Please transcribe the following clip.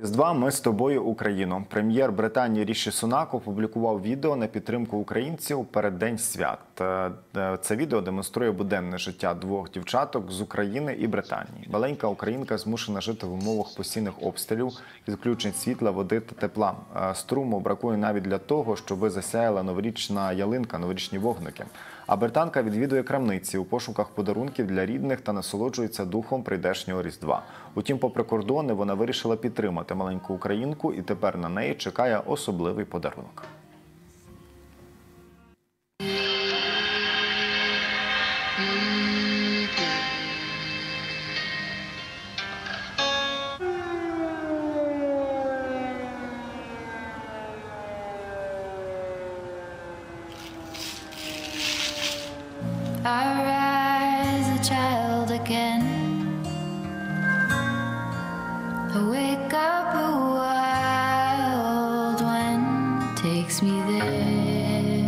Різдва ми з тобою, Україно. Прем'єр Британії Ріші Сунак опублікував відео на підтримку українців перед День свят. Е, е, Це відео демонструє буденне життя двох дівчаток з України і Британії. Маленька українка змушена жити в умовах постійних обстрілів, відключень світла, води та тепла. Е, Струму бракує навіть для того, щоб засяяла новорічна ялинка, новорічні вогники. А британка відвідує крамниці у пошуках подарунків для рідних та насолоджується духом прийдешнього різдва. Утім, попри кордони, вона вирішила підтримати маленьку українку, і тепер на неї чекає особливий подарунок. I a child again. Up this.